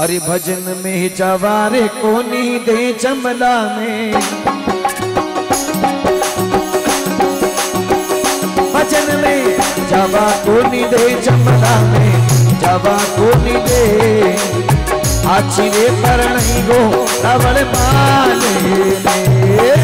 अरे भजन में जवारे कोनी दे चमला में। भजन में जवा कोनी दे चमला में, जवा कोनी दे। आची रे पर नहीं गो तबल माले क्या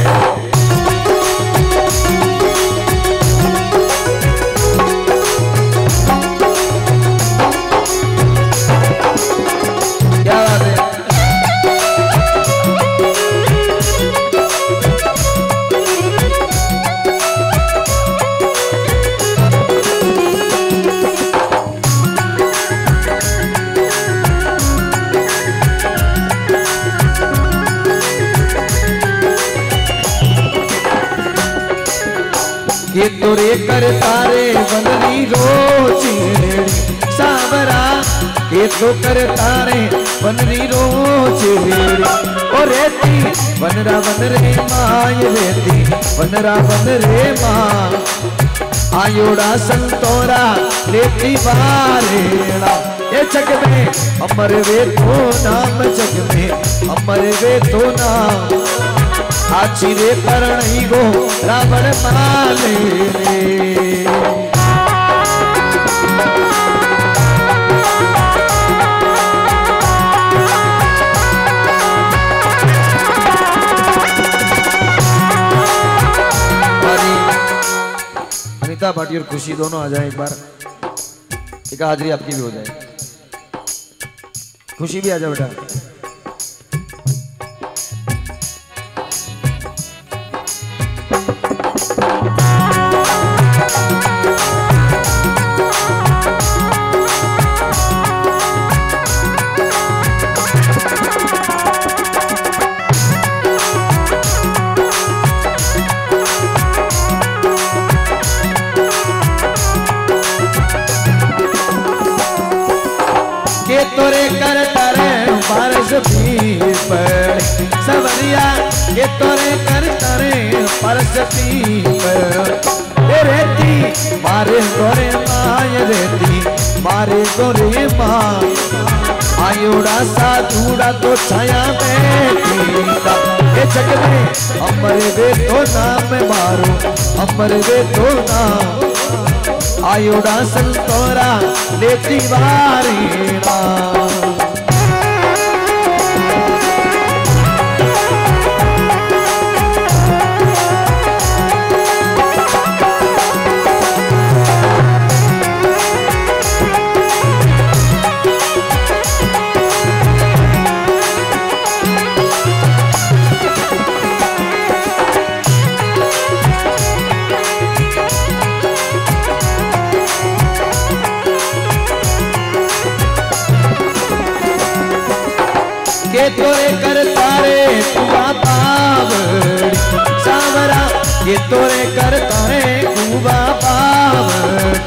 कर तारे बनरी रोची सावरा, ये तो कर तारे बनरी रोची ओ रेती बनरा बन रे माय रेती बनरा बन रे माँ आयोड़ा संतोरा, लेती बारेड़ा ये जग में अमर वे तो नाम जग में अमर वे तो नाम। परणी गो रावण माले रे हमारी अनिता भाटी और खुशी दोनों आ जाए एक बार। एक हाजरी आपकी भी हो जाए। खुशी भी आ जाए बेटा। सवरिया के तोरे कर तारे भी रेती मारे गोरे माय रेती मारे गोरे माँ। आयोड़ा सा धूड़ा तो छाया बैठी ये जग में अमर वे तो नाम मारो, अमर वे तो नाम। आयोड़ा संतोरा, लेती वारीना तोरे कर तारे कुआ पावड़ी। सावरा के तोरे कर तारे कुआ पावड़ी।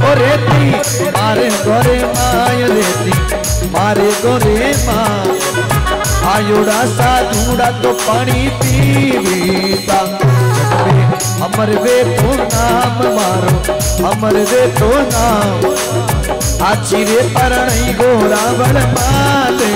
ओ रेती, मारे गोरे माय रेती, मारे गोरे माँ आयोड़ा सा धूड़ा तो पानी पीवीता। अमर वे तो नाम मारो, अमर वे तो नाम। आची रे परणी गोरा बड़ माले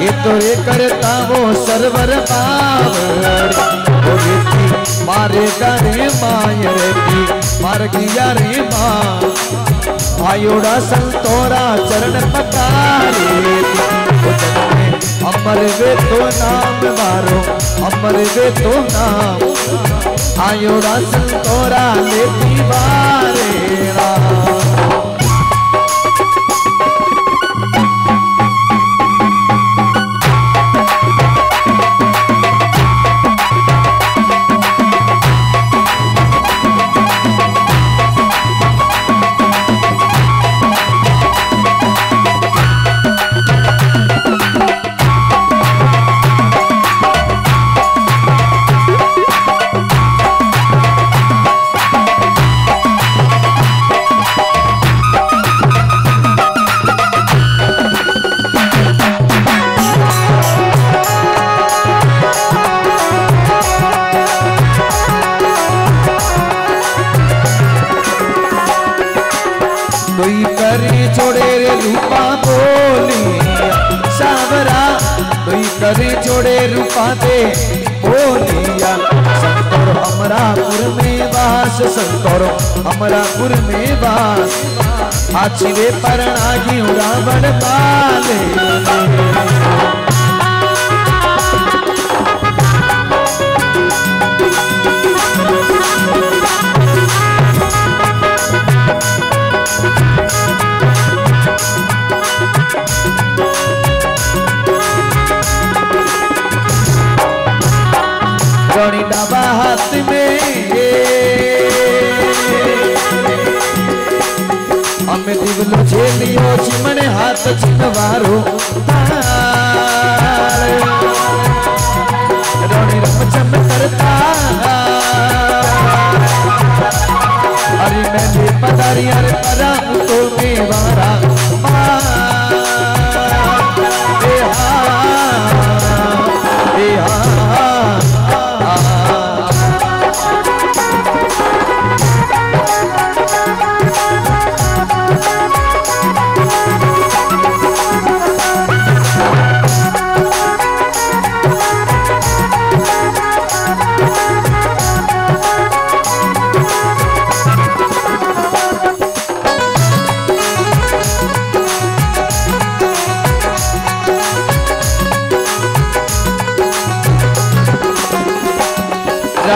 ये तोरे करता वो सरवर रेती मारे करे माय रेती मार गया रे माँ। संतोरा चरण पकारे अमर वे तो नाम मारो, अमर वे तो नाम। आयोड़ा संतोरा लेती बारे बोलिया सावरा तुई करे जोड़े रूपा दे। बोलिया संतोर हमरा पुर में वास संतोर हमरा पुर में वास। आचिरे परणागी रावण पाले। सचिन वारो।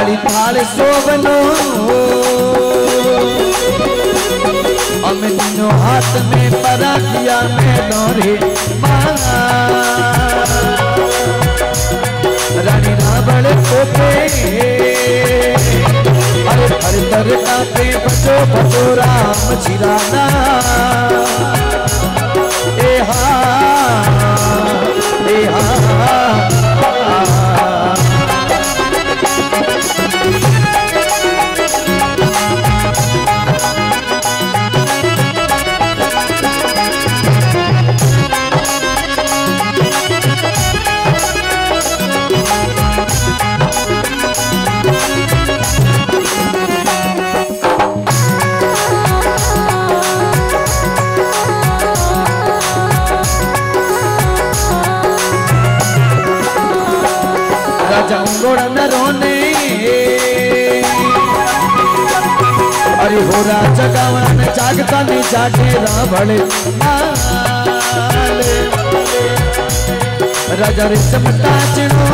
थाली थाल सोबनो। हम हाथ में परा पराकिया में नौरे रानी रावण को पे अरे हर दर का पे बचो बचो राम छिराना ए हा रोने। अरे हो राजा जगावन जागता नहीं जागे रावण। राजा रे चिनो।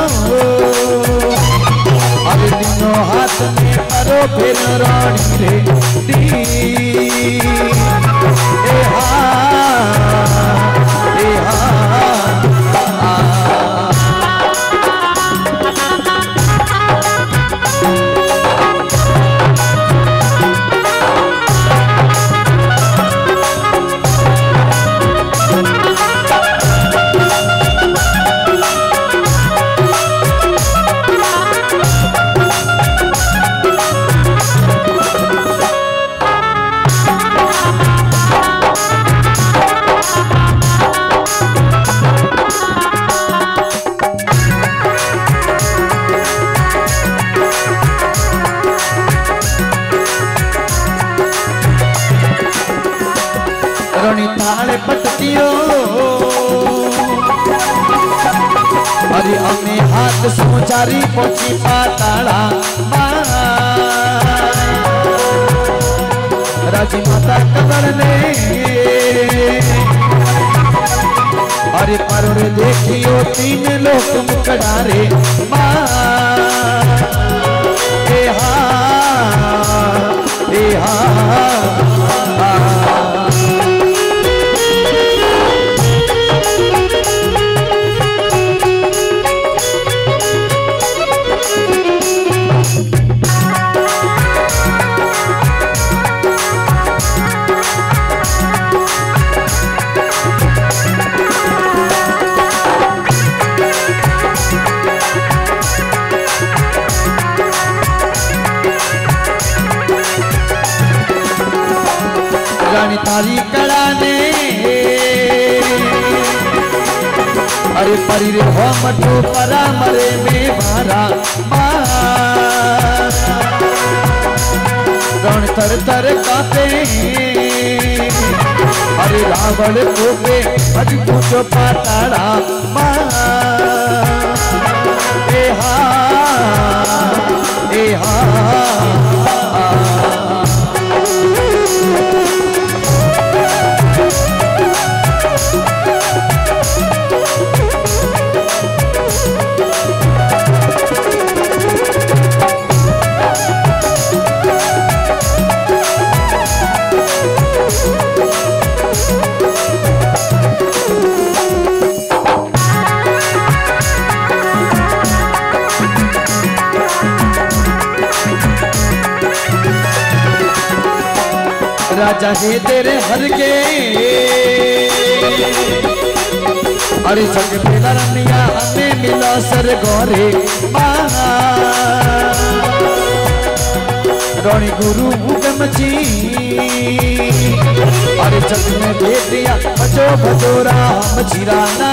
अरे दिनों हाथ में परो फिर रानी रे। રણી થાળે પટકીઓ અરે અમે હાથ સોચારી પહોંચી પાતાળા રાજી માતા કબર ને અરે પરોરે દેખિયો તીન લોક મુકડા રે માં એ હા એ હા सारी कला ने अरे परी हो मठो परा मरे में भरा गण थर थर काते अरे रावण को पे अज पूछो पाताड़ा माँ ए हा ए हा। राजा है तेरे हर के। अरे जग मेला रनिया हमें मिला सर गौरे गौरी गुरु हुकम जी। अरे जग में बेटिया बजो बजो राम चिराना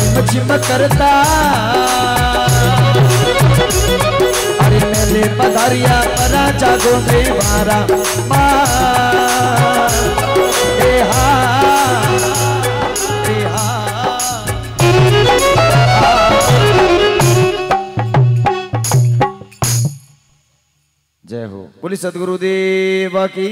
रिम करता अरे मेले पधारिया परा जागो में मारा जय हो। बोली सदगुरुदेव की।